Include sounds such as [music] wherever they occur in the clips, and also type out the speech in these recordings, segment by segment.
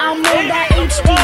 I'm on that HD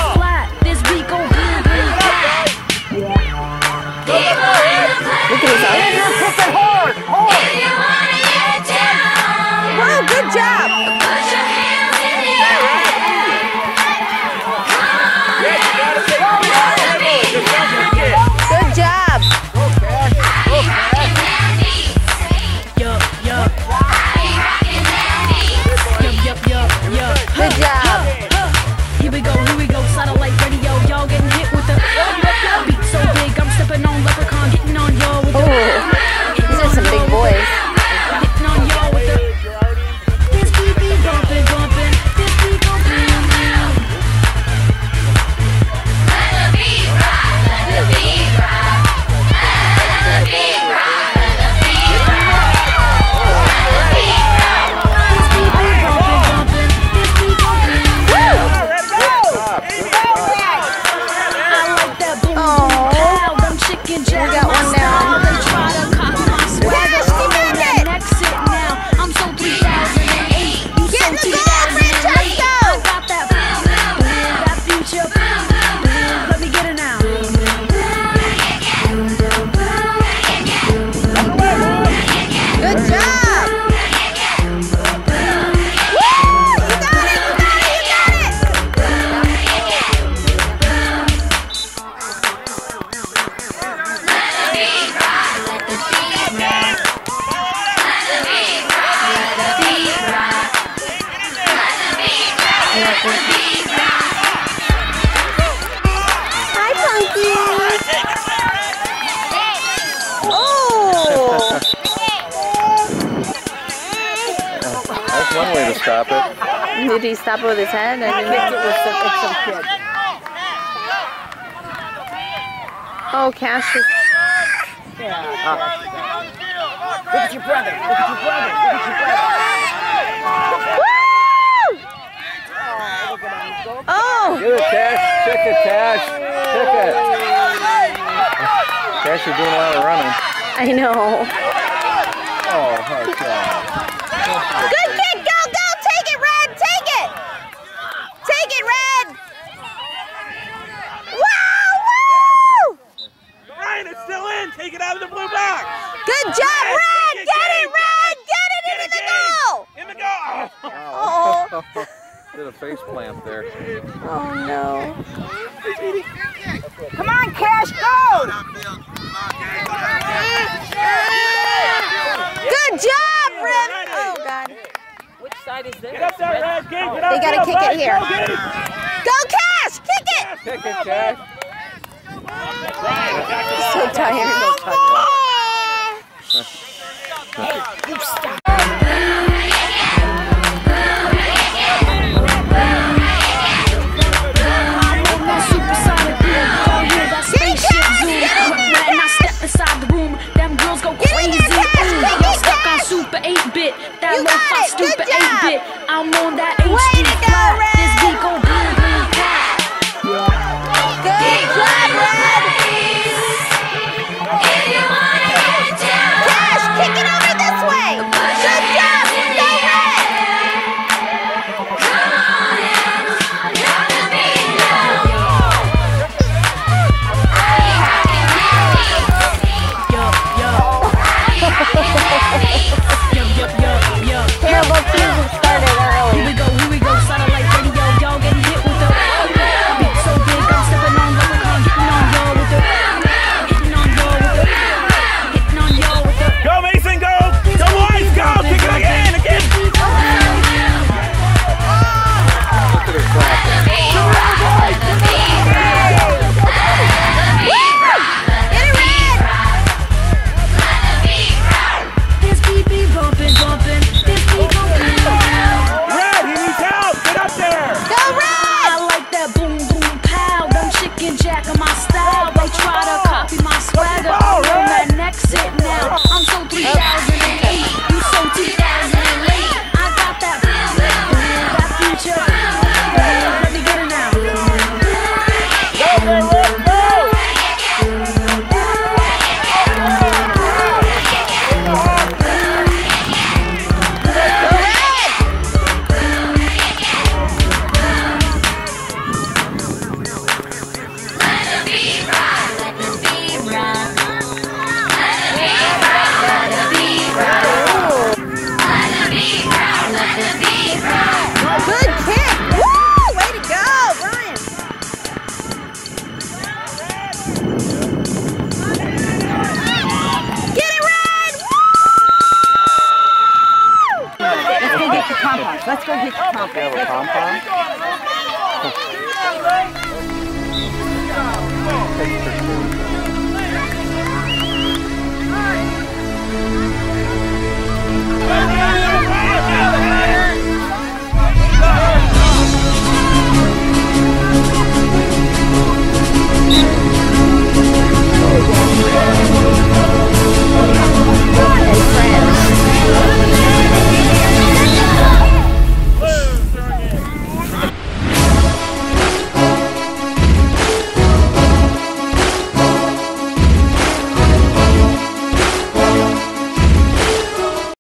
That's one way to stop it. Did he stop it with his head? I didn't know. it with some, with some kid. Oh, Cash is. Look at your brother. Look at your brother. Look at your brother. Woo! Oh, Get it, Cash. Check it, Cash. Check it. Cash, you're doing a lot of running. I know. Oh, okay. Good kid, go, go, take it, Red, take it. Take it, Red. Wow, woo! Ryan, it's still in. Take it out of the blue box. Good job, Red. Get it, Red. Get it Get into it, the goal. In the goal. Oh, [laughs] Did a face plant there. oh no. [laughs] Come on, Cash, go! Good job, Red. Oh God. Which side is this? Get up there, Red. Gabe, get up They gotta kick it here. Go, Go, Cash. Kick it. Kick it, Cash. So tired. On [laughs] Good kick. Way to go, Get it, Ryan. Let's go get the pom pom. Let's go get the pom pom Dios.